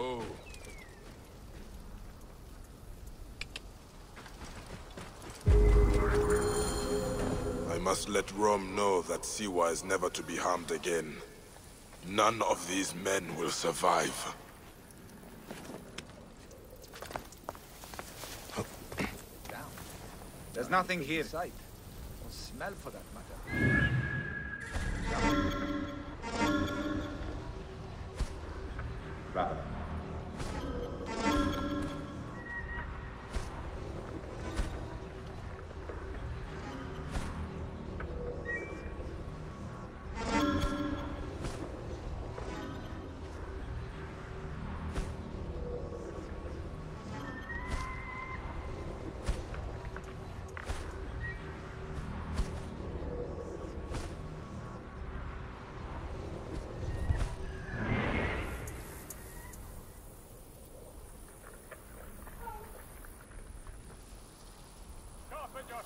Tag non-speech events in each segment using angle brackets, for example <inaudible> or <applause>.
Whoa. I must let Rome know that Siwa is never to be harmed again. None of these men will survive. Down. There's nothing here. Sight. Or smell for that matter. Rather. Your!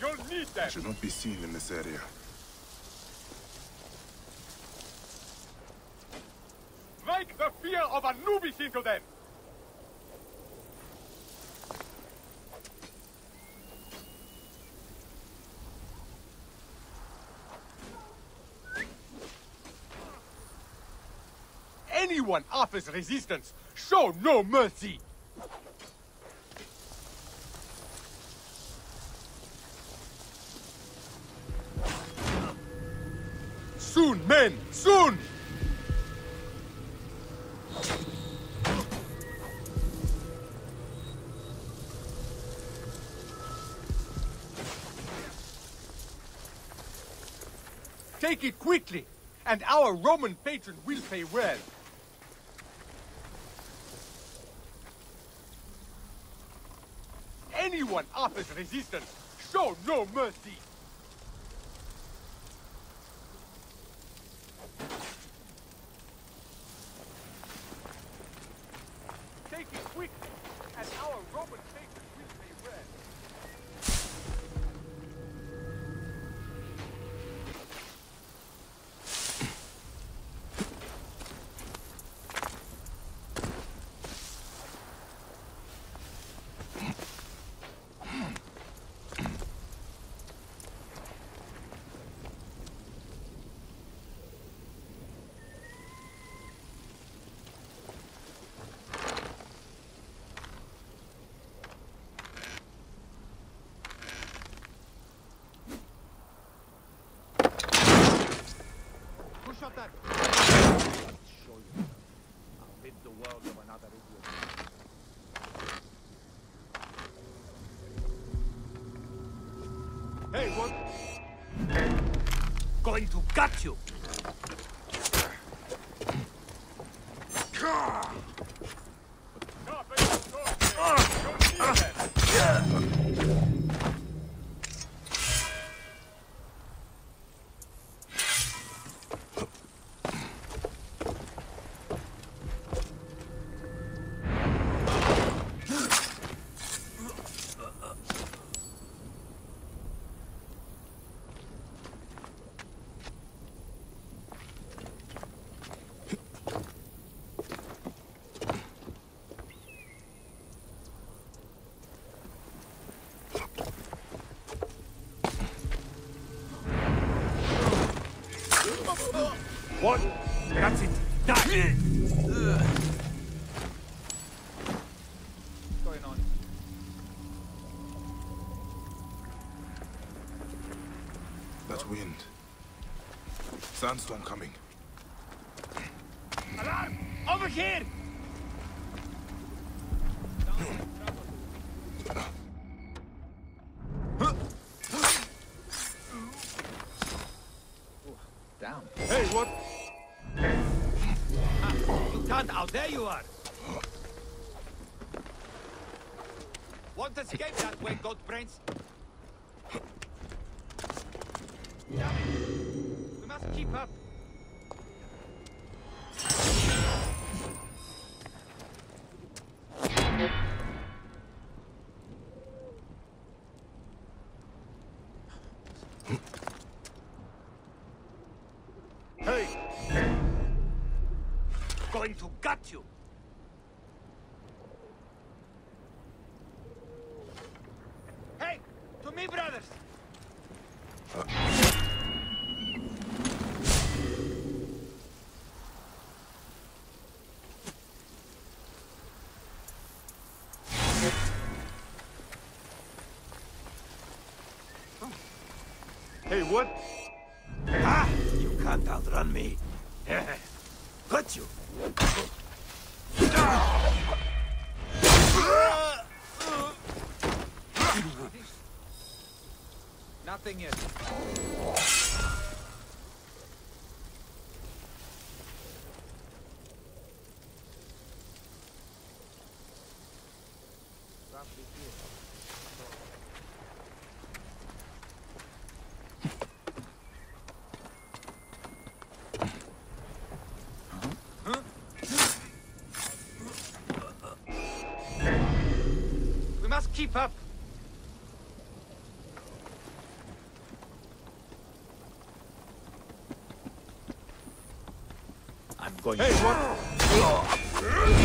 You'll need I should not be seen in this area. Make the fear of Anubis into them! Anyone offers resistance, show no mercy! Soon, men! Soon! Take it quickly, and our Roman patron will pay well. Anyone offers resistance, show no mercy. Take it quickly, and our Roman patron will pay well. That. Show you. I'll rid the world of another idiot. Hey, what? Going to gut you! Sandstorm coming. Alarm! Over here! Down. Hey, what? Tant, you can't out. There you are. Won't escape that way, Godbrains. Damn it. To you! Hey! To me, brothers! Hey, what? Ah! You can't outrun me. <laughs> Got you! Nothing yet. We must keep up. Going Hey, what?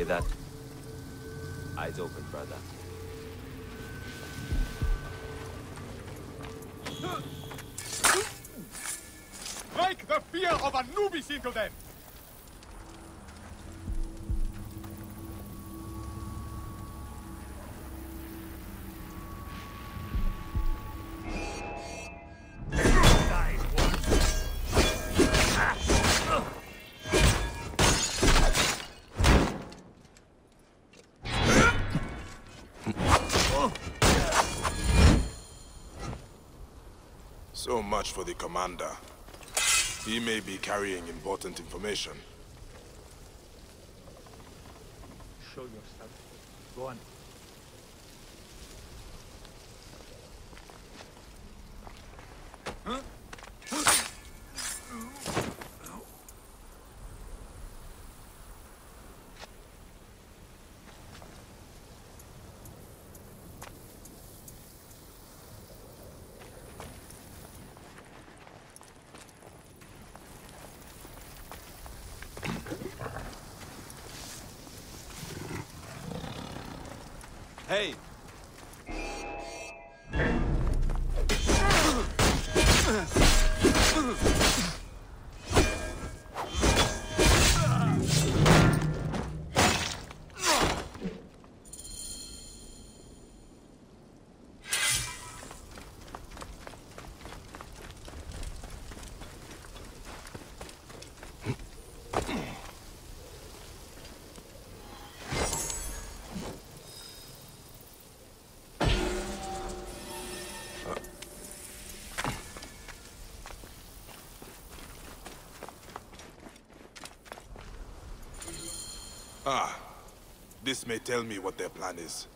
Hear that? Eyes open, brother. Strike the fear of Anubis into them! So much for the commander. He may be carrying important information. Show yourself. Go on. Hey! Ah, this may tell me what their plan is.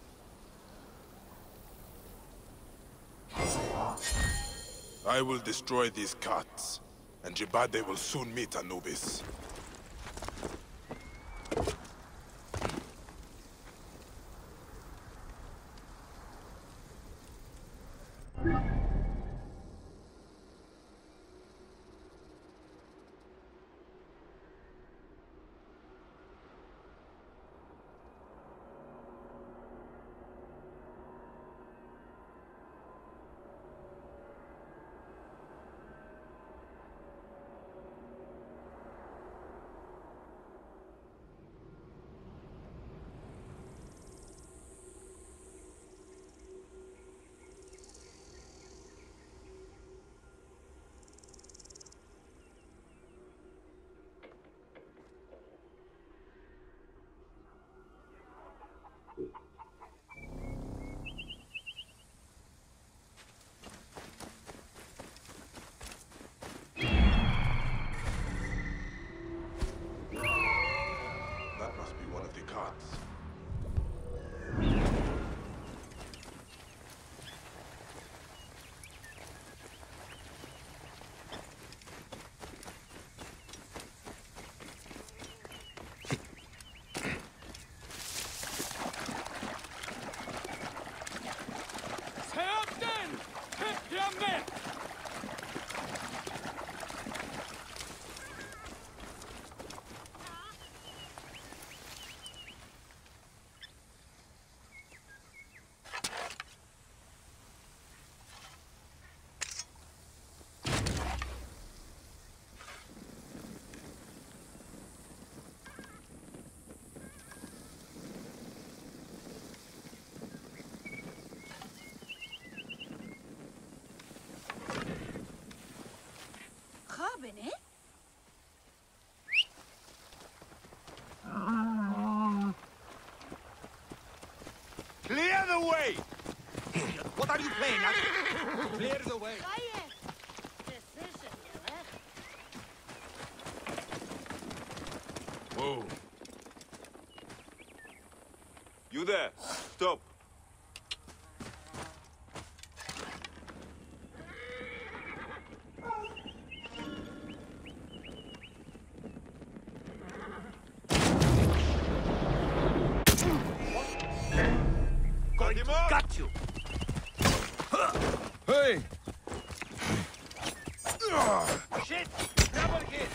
I will destroy these carts, and Jibade will soon meet Anubis. Robin, eh? Clear the way! what are you playing at? Clear the way. Whoa. You there! Stop! Shit! Double hit!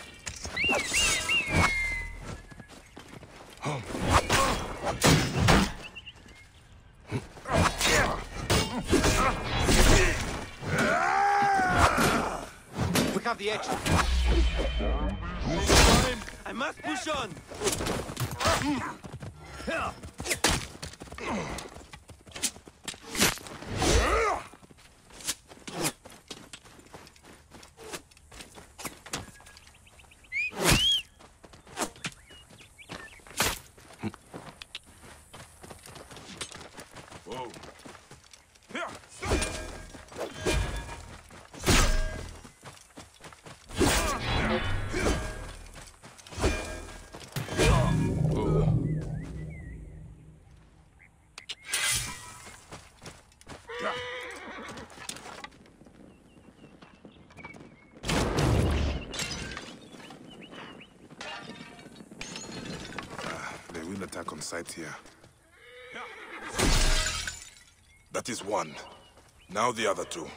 We have the edge. I must push on! On here. That is one. Now the other two.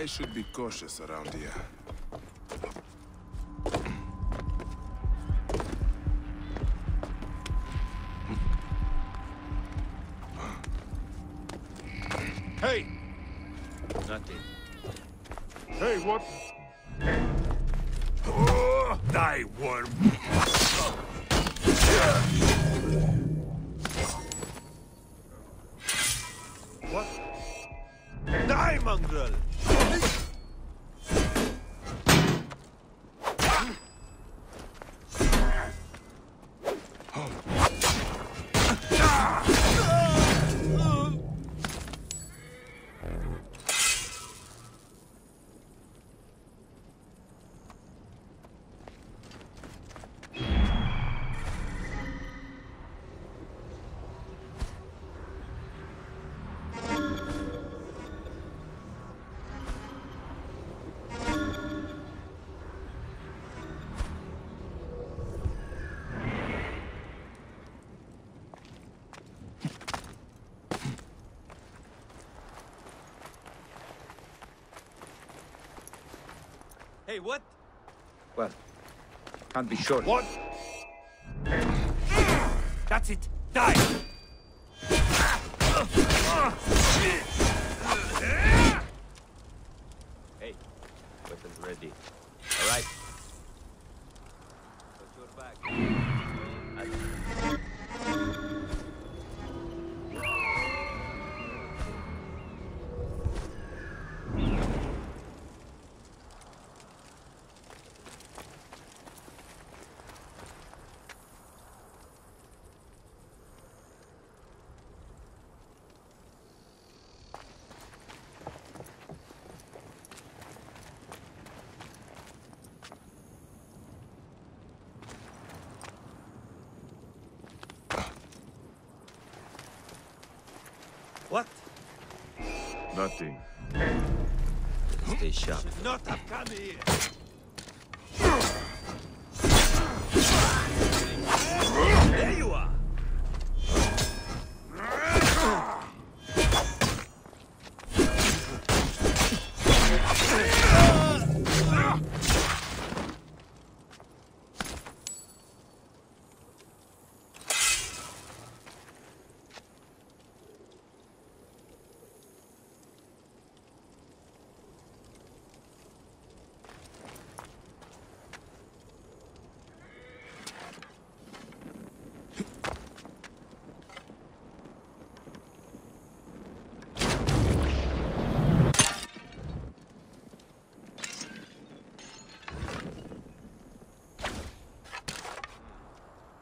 I should be cautious around here. Hey! Nothing. Hey, what? Oh, die, worm! What? Die, mongrel! Hey, what? Well, can't be sure. What? That's it. Die! What? Nothing. Stay sharp. Not have come here. There you are!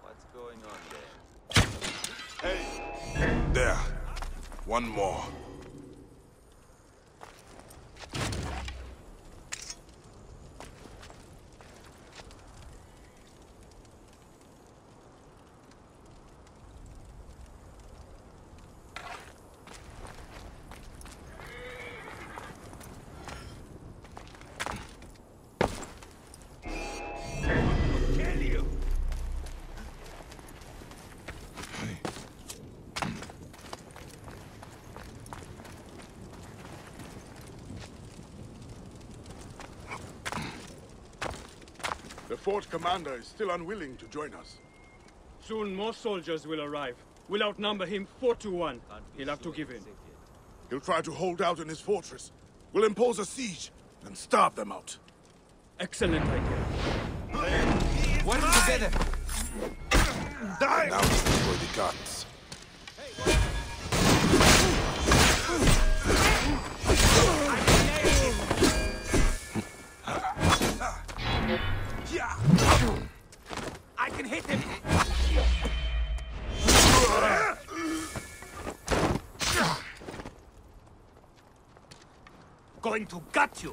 What's going on there? Hey! There. One more. Fort commander is still unwilling to join us. Soon more soldiers will arrive. We'll outnumber him four to one. He'll have to give in. He'll try to hold out in his fortress. We'll impose a siege and starve them out. Excellent idea. Work together. Now destroy the guns. Going to gut you.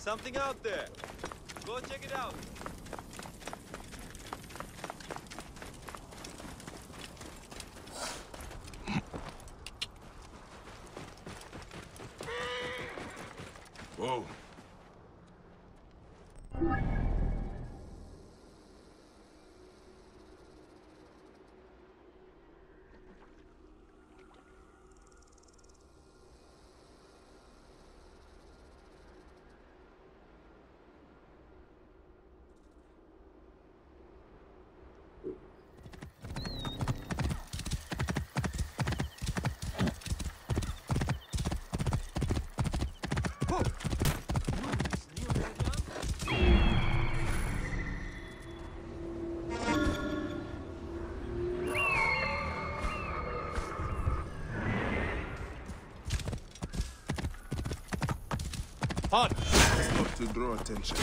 Something out there! Go check it out! Whoa. Hard! Not to draw attention.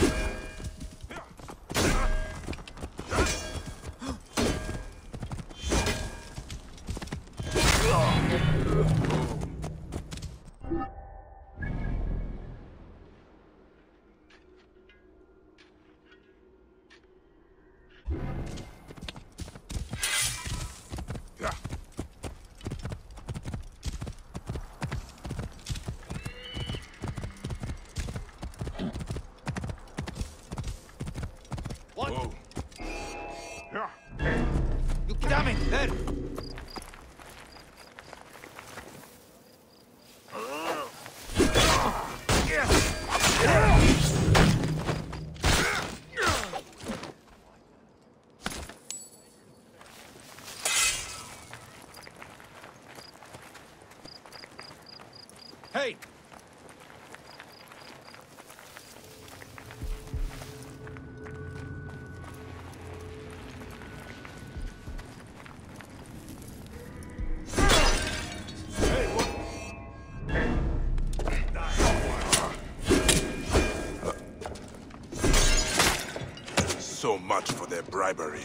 So much for their bribery.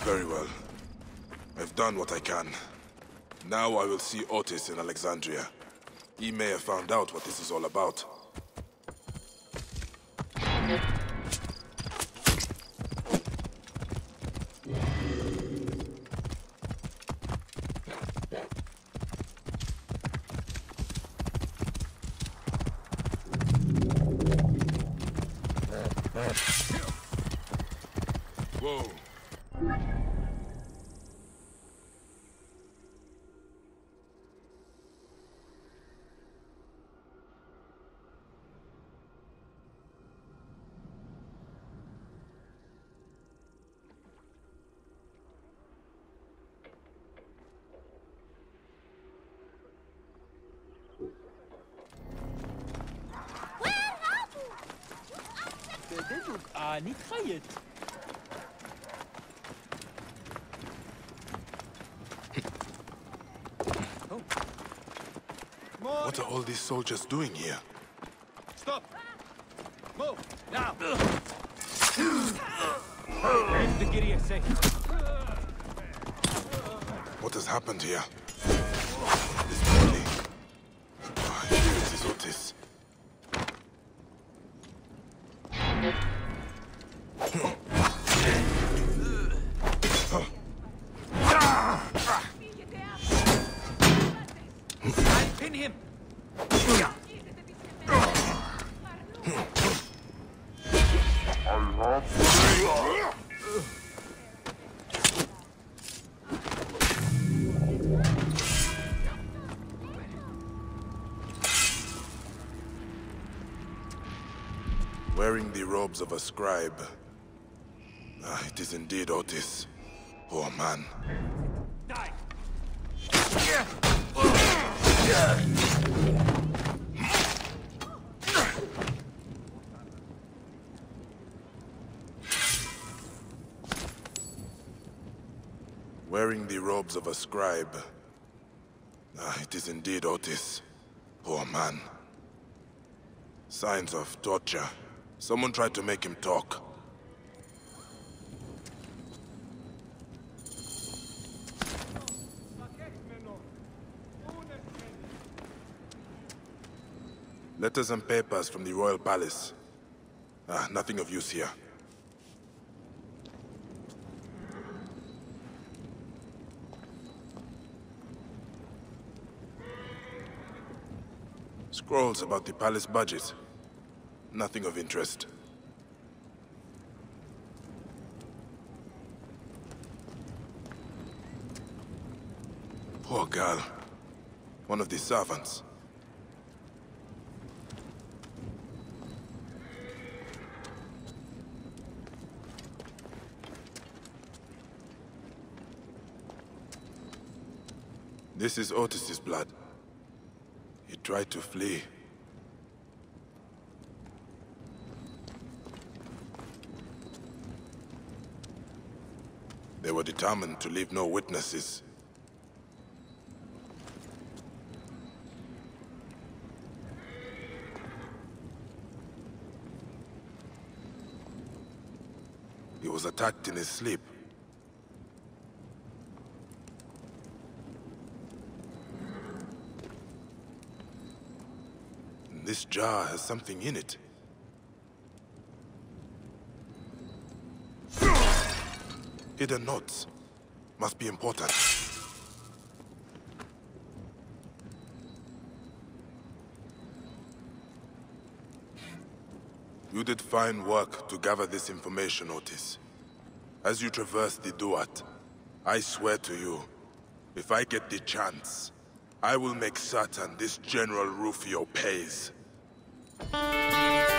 Very well. I've done what I can. Now I will see Otis in Alexandria. He may have found out what this is all about. Whoa pas mitraillette. Oh. What are all these soldiers doing here? Stop! Move! Now! End the Giriase. What has happened here? This body. Ah, here it is, Otis. Wearing the robes of a scribe. Ah, it is indeed Otis. Poor man. Wearing the robes of a scribe. Ah, it is indeed Otis. Poor man. Signs of torture. Someone tried to make him talk. Letters and papers from the royal palace. Ah, nothing of use here. Scrolls about the palace budget. Nothing of interest. Poor girl. One of the servants. This is Otis's blood. He tried to flee. They were determined to leave no witnesses. He was attacked in his sleep. This jar has something in it. Hidden notes. Must be important. You did fine work to gather this information, Otis. As you traverse the Duat, I swear to you, if I get the chance, I will make certain this General Rufio pays. Música